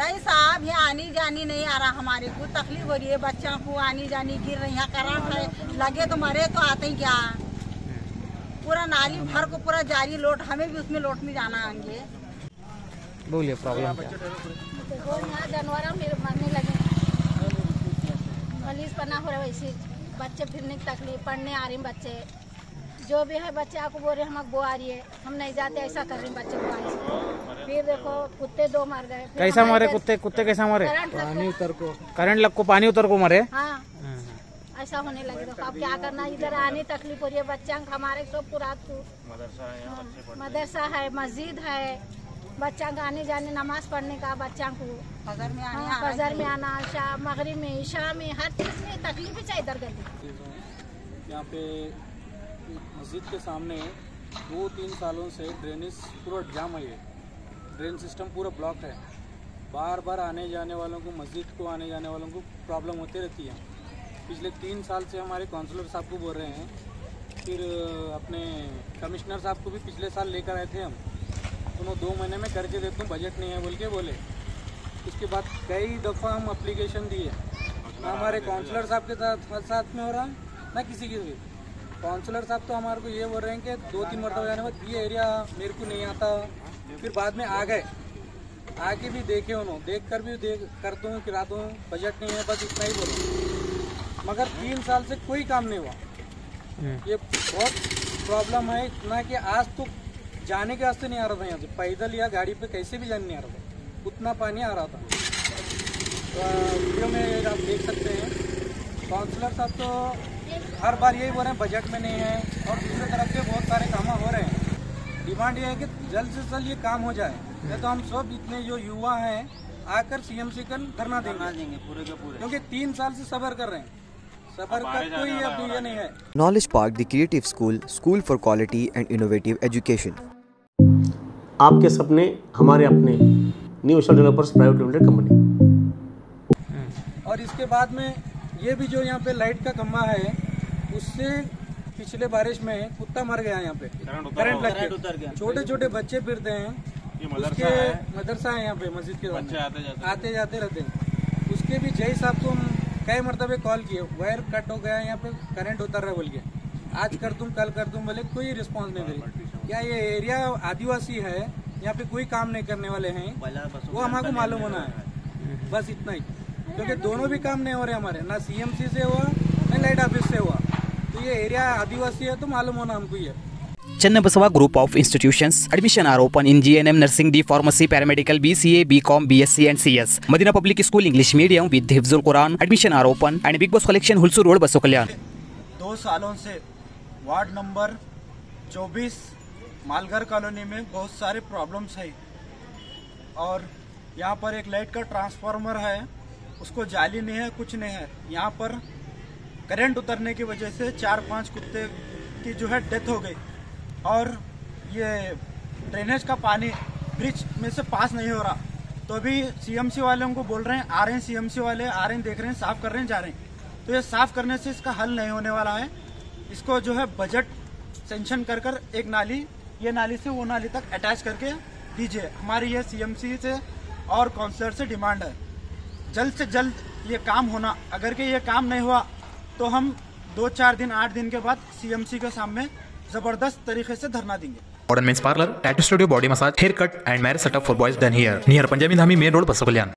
नहीं साहब यहाँ आनी जानी नहीं आ रहा हमारे को तकलीफ़ हो रही है बच्चों को आनी जानी गिर रही है करंट है लगे तो मरे तो आते ही क्या? पूरा नाली भर को पूरा जारी लोट हमें भी उसमें लोट में जाना आएँगे। बोलिए प्रॉब्लम यहाँ जानवर मेरे मरने लगे मलीज पन्ना हो रहा है वैसे बच्चे फिरने की तकलीफ़ पढ़ने आ रही हैं बच्चे। जो भी है बच्चे आपको बोल रहे हैं हमको बो रही है। हम नहीं जाते ऐसा कर रहे हैं बच्चे को फिर देखो कुत्ते दो मर गए। कैसा मारे कुत्ते? कुत्ते कैसा मारे? लग उतर को। करंट लग को पानी उतर को मरे? हाँ। ऐसा होने लगे। तो अब क्या करना इधर आने तकलीफ़ हो रही है बच्चा हमारे सब पूरा मदरसा है मस्जिद है। बच्चा का आने जाने नमाज़ पढ़ने का बच्चा को। फजर में आने हाँ, फजर में आना शाम मगरिब में ईशा में हर चीज़ में तकलीफ़ ही चाहिए इधर गली। यहाँ पे मस्जिद के सामने दो तीन सालों से ड्रेनेज पूरा जाम है ये। ड्रेन सिस्टम पूरा ब्लॉक है। बार बार आने जाने वालों को मस्जिद को आने जाने वालों को प्रॉब्लम होती रहती है। पिछले तीन साल से हमारे काउंसलर साहब को बोल रहे हैं फिर अपने कमिश्नर साहब को भी पिछले साल लेकर आए थे हम। उन्होंने दो महीने में करके देता हूँ बजट नहीं है बोल के बोले। उसके बाद कई दफ़ा हम अप्लीकेशन दिए। ना हमारे काउंसलर साहब के साथ साथ में हो रहा है ना किसी के भी। काउंसलर साहब तो हमारे को ये बोल रहे हैं कि दो तीन मरतबा जाने बाद ये एरिया मेरे को नहीं आता। फिर बाद में आ गए। आके भी देखे उन्होंने। देख कर भी देख कर हूँ किराता हूँ बजट नहीं है बस इतना ही बोलो मगर तीन साल से कोई काम नहीं हुआ। ये बहुत प्रॉब्लम है इतना कि आज तो जाने के वास्ते नहीं आ रहा था यहाँ से। पैदल या गाड़ी पे कैसे भी जाने नहीं आ रहा था। उतना पानी आ रहा था। तो वीडियो में आप देख सकते हैं। काउंसलर साहब तो हर बार यही बोल रहे हैं बजट में नहीं है और दूसरी तरफ़ के बहुत सारे काम हो रहे हैं। डिमांड ये है कि जल्द से जल्द ये काम हो जाए। नहीं तो हम सब इतने जो युवा हैं आकर सीएमसी का धरना देंगे। पूरे के पूरे। क्योंकि तीन साल से सबर कर रहे हैं। सबर का कोई अब ये नहीं है। Knowledge Park, the creative school, school for quality and innovative education. आपके सपने हमारे अपने new developers private limited company और इसके बाद में ये भी जो यहाँ पे लाइट का खंभा है उससे पिछले बारिश में कुत्ता मर गया यहाँ पे। करंट लग गया। छोटे छोटे बच्चे फिरते हैं। उसके मदरसा है यहाँ पे मस्जिद के सामने। आते जाते रहते हैं। उसके भी जय साहब को हम कई मरतबे कॉल किए। वायर कट हो गया यहाँ पे करंट उतर रहा है बोल के। आज कर दूँ कल कर दूँ बोले कोई रिस्पॉन्स नहीं दे क्या ये एरिया आदिवासी है? यहाँ पे कोई काम नहीं करने वाले हैं। वो हमारे मालूम होना है। बस इतना ही। क्योंकि दोनों भी काम नहीं हो रहे हमारे। ना सीएमसी से हुआ ना लाइट ऑफ़िस से हुआ। तो ये एरिया आदिवासी है तो मालूम होना हमको ये। Channa Basava group of institutions admission are open in GNM nursing D pharmacy paramedical BCA BCom BSc and CS Madina public school English medium with हिफ्जुल Quran admission are open and big boss collection Hulsoor road Basavakalyan दो सालों से ward number 24 मालघर colony में बहुत सारे problems है। और यहाँ पर एक लाइट का ट्रांसफार्मर है उसको जाली नहीं है कुछ नहीं है। यहाँ पर करंट उतरने की वजह से चार पाँच कुत्ते की जो है डेथ हो गई। और ये ड्रेनेज का पानी ब्रिज में से पास नहीं हो रहा। तो अभी सीएमसी वालों को बोल रहे हैं, आ रहे हैं सीएमसी वाले, आ रहे हैं, देख रहे हैं, साफ़ कर रहे हैं, जा रहे हैं। तो ये साफ़ करने से इसका हल नहीं होने वाला है। इसको जो है बजट सेंशन कर कर एक नाली, ये नाली से वो नाली तक अटैच करके दीजिए। हमारी ये सीएमसी से और काउंसलर से डिमांड है। जल्द से जल्द ये काम होना, अगर के ये काम नहीं हुआ तो हम दो चार दिन, आठ दिन के बाद सीएमसी के सामने ज़बरदस्त तरीके से धरना देंगे। और men's parlour tattoo studio body massage hair cut and मैर setup for boys then here near Punjabi Dhami main road Basavakalyan